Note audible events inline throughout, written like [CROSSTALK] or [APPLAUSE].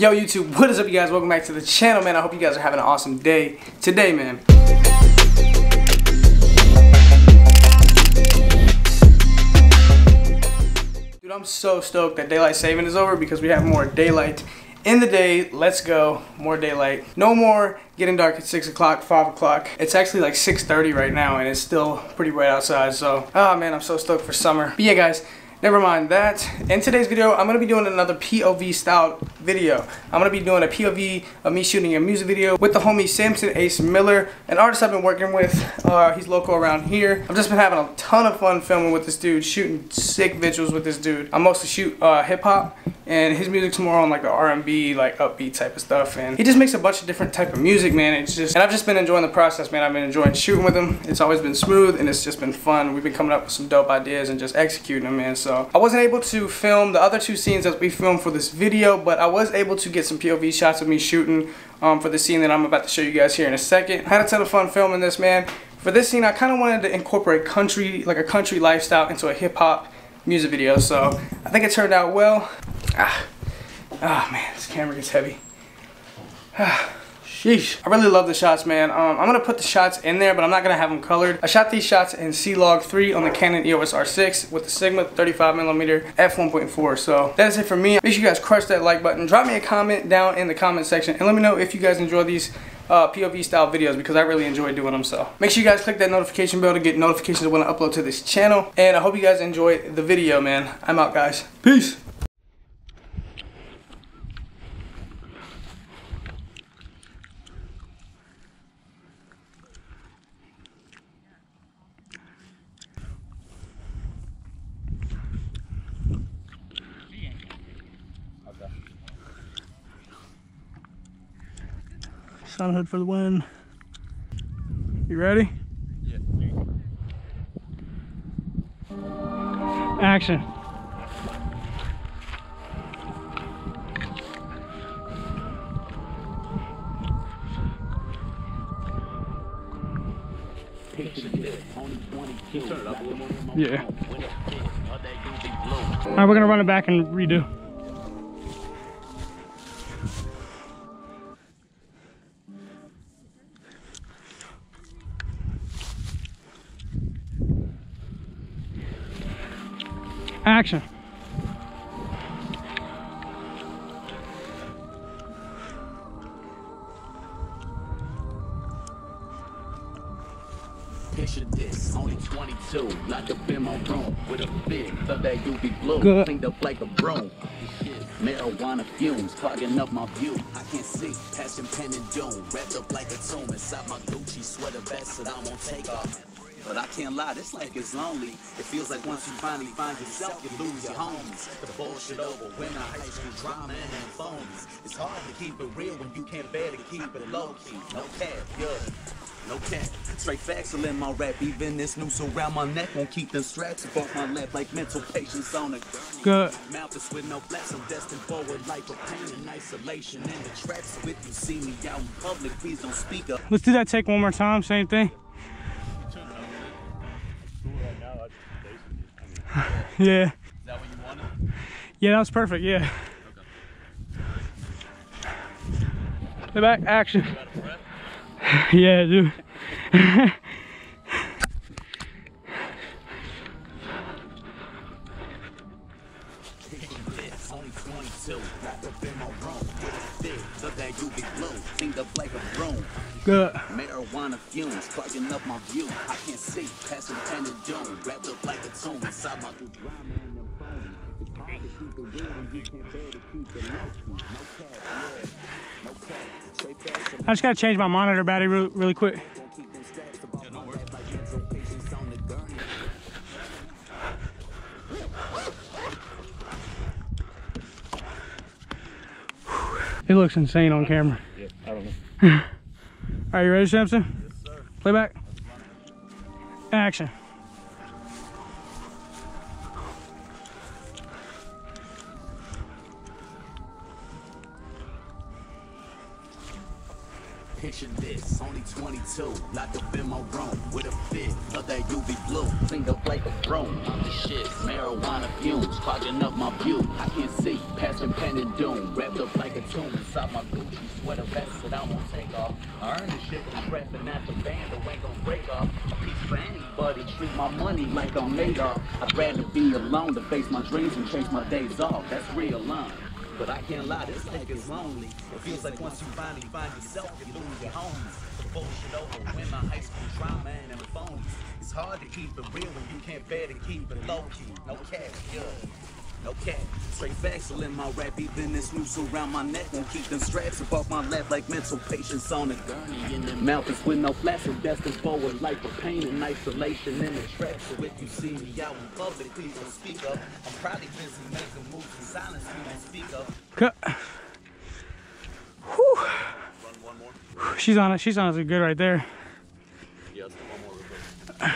Yo YouTube, what is up you guys? Welcome back to the channel, man. I hope you guys are having an awesome day today, man. Dude, I'm so stoked that daylight saving is over because we have more daylight in the day. Let's go. More daylight. No more getting dark at 6 o'clock, 5 o'clock. It's actually like 6.30 right now and it's still pretty bright outside. So, oh man, I'm so stoked for summer. But yeah, guys, Never mind that. In today's video, I'm going to be doing another POV style video. I'm going to be doing a POV of me shooting a music video with the homie Samson Ace Miller, an artist I've been working with. Uh, he's local around here. I've just been having a ton of fun filming with this dude, shooting sick visuals with this dude. I mostly shoot uh, hip hop and his music's more on like the R&B, like upbeat type of stuff. And he just makes a bunch of different type of music, man. It's just, and I've just been enjoying the process, man. I've been enjoying shooting with him. It's always been smooth and it's just been fun. We've been coming up with some dope ideas and just executing them, man. So I wasn't able to film the other two scenes that we filmed for this video, but I was able to get some POV shots of me shooting um, for the scene that I'm about to show you guys here in a second. I had a ton of fun filming this, man. For this scene, I kind of wanted to incorporate country, like a country lifestyle into a hip hop music video. So I think it turned out well. Ah, ah man, this camera gets heavy. Ah. Sheesh. I really love the shots, man. Um, I'm going to put the shots in there, but I'm not going to have them colored. I shot these shots in C-Log 3 on the Canon EOS R6 with the Sigma 35mm f1.4. So that is it for me. Make sure you guys crush that like button. Drop me a comment down in the comment section and let me know if you guys enjoy these uh, POV style videos because I really enjoy doing them so. Make sure you guys click that notification bell to get notifications when I upload to this channel. And I hope you guys enjoy the video, man. I'm out, guys. Peace. Sunhood for the win. You ready? Yeah. Action. Yeah. All right, we're gonna run it back and redo. Action. Picture this, only 22, locked up in my room with a big, thought that UV blue, Good. cleaned up like a broom. Marijuana fumes clogging up my view. I can't see passion, pen, and doom. Wrapped up like a tomb inside my Gucci sweater vest that I won't take off. But I can't lie, this life is lonely. It feels like once you finally find yourself, you lose your homies. The bullshit over when high school drama and phonies. It's hard to keep it real when you can't bear to keep it low key. No cap, good. No cap, straight facts will in my rap. Even this noose around my neck won't keep them straps above my lap like mental patience on a. Good. Mouth is with no flaps, I'm destined for a life of pain and isolation in the traps. So if you see me out in public, please don't speak up. Let's do that take one more time, same thing. [LAUGHS] Yeah. Is that what you wanted? Yeah, that was perfect, yeah. Stay back, action. Out of breath? [LAUGHS] yeah, dude. [LAUGHS] Good. Marijuana fumes clogging up my view. I can't see past the pen and doom. Wrapped up like a tomb inside my drama and them phonies. It's hard to keep it real when you can't bear to keep it low key. No cap, yeah. No cap. Straight I just gotta change my monitor battery really, really quick. It looks insane on camera. Yeah, I don't know. [LAUGHS] Are you ready, Samson? Yes, sir. Play back. Action. Picture this, only 22, locked up in my room with a fit of that UV blue, up like a broom. I'm the shit, marijuana fumes, clogging up my view. I can't see, past impending doom, wrapped up like a tomb inside my Gucci sweater vest that I won't take off. I earned this shit from rapping at the band, that ain't gonna break off. A piece for anybody, treat my money like I'm made off. I'd rather be alone to face my dreams and chase my days off. That's real line. But I can't lie, this life is lonely. It feels like once you finally find yourself, you lose your homies. The bullshit over, when my high school drama and them phonies. It's hard to keep it real when you can't bear to keep it low key. No cash, yeah. No cap, straight facts will in my rap, even this noose around my neck won't keep them straps above my lap like mental patients on a gurney. In the mouth is with no flash, so destined for a life of pain and isolation in the trap. So if you see me out in public, please don't speak up. I'm probably busy making moves in silence, you don't speak up. Cut. Whew. Run one more. She's on it. She's on it good right there. Yeah, let's do one more real quick.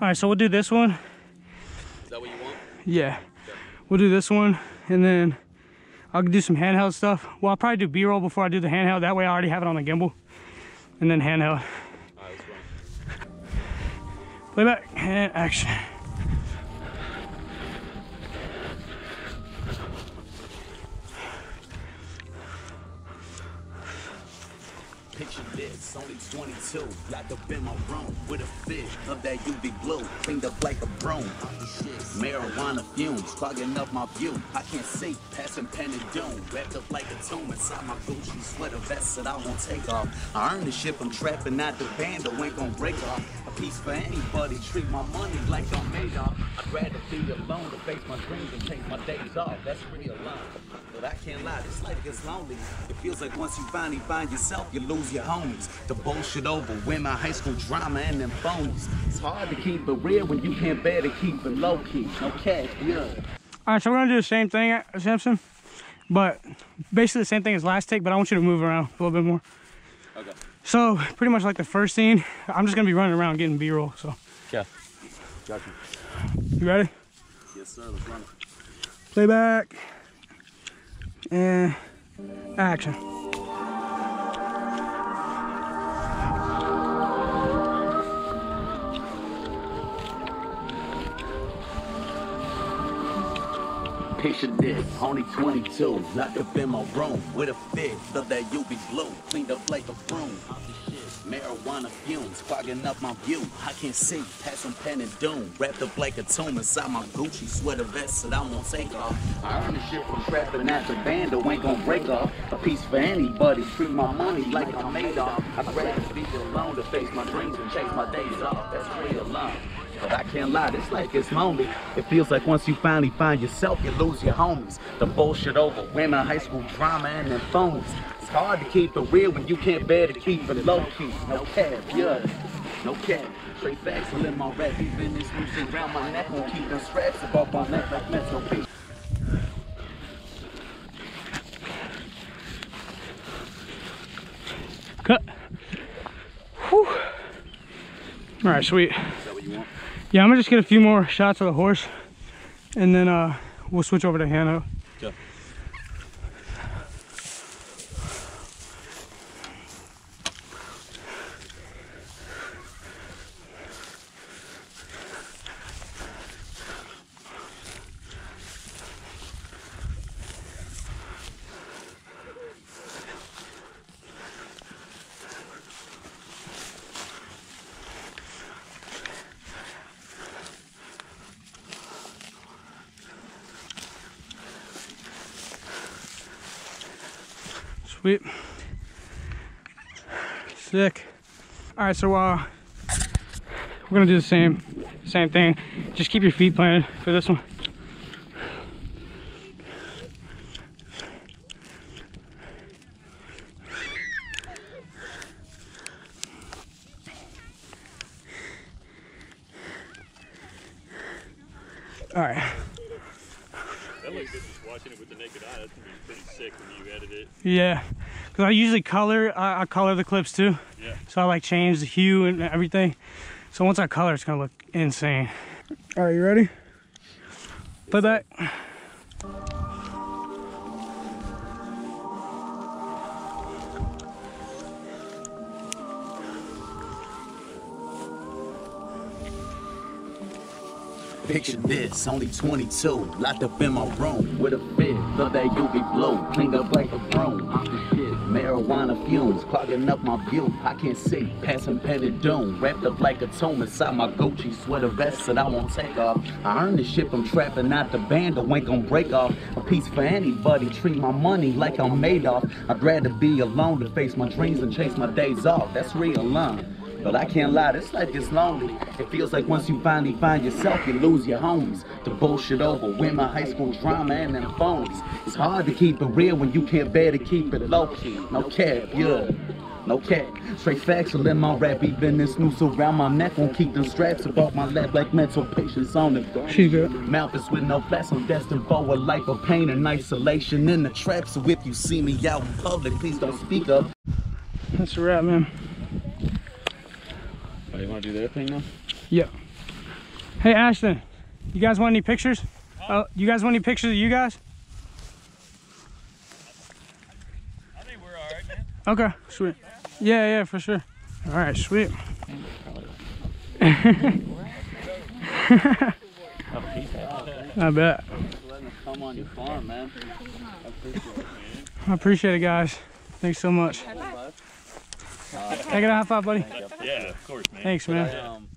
All right, so we'll do this one. Is that what you want? Yeah, we'll do this one, and then I'll do some handheld stuff. Well, I'll probably do B-roll before I do the handheld. That way, I already have it on the gimbal, and then handheld. Playback and action. Picture this, only 22, locked up in my room with a fish of that UV blue, cleaned up like a broom. Marijuana fumes clogging up my view. I can't see, past and doom, wrapped up like a tomb inside my Gucci sweater vest that I won't take off. I earned the shit from trapping, not the band, ain't gonna break off. A piece for anybody, treat my money like I'm made off. I'd rather be alone to face my dreams and take my days off. That's real life. But I can't lie, this life gets lonely. It feels like once you finally find yourself, you lose your homies. The bullshit over, win my high school drama and them phonies. It's hard to keep it real when you can't bear to keep it low key. No cash, yeah. All right, so we're gonna do the same thing, Samson, but basically the same thing as last take, but I want you to move around a little bit more. Okay. So pretty much like the first scene, I'm just gonna be running around getting B-roll. So Yeah. Got you. you ready? Yes, sir, let's run it. Playback and action. Picture this, only 22, locked up in my room with a fit of that UV blue, cleaned up like a broom. Marijuana fumes clogging up my view. I can't see past some pen and doom, wrapped up like a tomb inside my Gucci sweater vest that I won't take off. I earned the shit from trapping the band, that ain't gonna break off. A piece for anybody, treat my money like I'm made off. I'd rather be alone to face my dreams and chase my days off. That's real love. But I can't lie, this life is lonely. It feels like once you finally find yourself, you lose your homies. The bullshit over, women, high school drama, and them phones. It's hard to keep it real when you can't bear to keep it low key. No cap, yeah. No cap. Straight facts will in my rap. Even this noose around my neck won't keep them straps above my neck like mental peace. Cut. Whew. All right, sweet. Yeah, I'm gonna just get a few more shots of the horse, and then uh, we'll switch over to handheld. Okay. Sweet. Sick. All right, so uh, we're gonna do the same, same thing. Just keep your feet planted for this one. All right. That looks good just watching it with the naked eye. That's gonna be pretty sick when you edit it. Yeah, because I usually color. I, I color the clips too. Yeah. So I like change the hue and everything. So once I color, it's gonna look insane. All right, you ready? Play back. Picture this, only 22, locked up in my room with a fit. Thought that be blue, cleaned up like a broom. The. Marijuana fumes clogging up my view. I can't see, passing doom. Wrapped up like a tomb inside my Gucci sweater vest that I won't take off. I earned this shit from trapping out the band, I ain't gon' break off. A piece for anybody, treat my money like I'm made off. I'd rather be alone to face my dreams and chase my days off. That's real love. But I can't lie, this life gets lonely. It feels like once you finally find yourself, you lose your homies. The bullshit over, win my high school drama and them phonies. It's hard to keep it real when you can't bear to keep it low key. No cap, yeah. No cap, straight facts will in my rap. Even this noose around my neck won't keep them straps above my lap like mental patients on the She's good. Mouth is with no flats, I'm destined for a life of pain and isolation in the trap. So if you see me out in public, please don't speak up. That's a wrap, man. You wanna do their thing now? Yeah. Hey, Ashton, you guys want any pictures? Uh, you guys want any pictures of you guys? I think we're all right, man. Okay, sweet. Yeah, yeah, for sure. All right, sweet. [LAUGHS] I bet. Come on your farm, man. I appreciate it, guys. Thanks so much. Take it five, buddy. Yeah, of course, man. Thanks, man. Um,